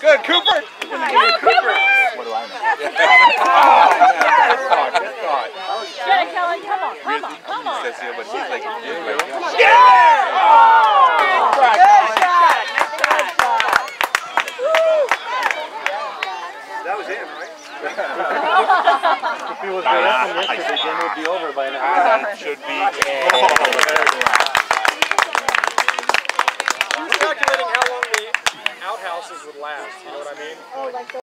Good, Cooper. Go, Cooper. What do I know? Come on, come on, come on. Yeah! Good shot. Good shot. That was him, right? if he was would be over by now. That should be. Outhouses would last, you know what I mean? Oh, like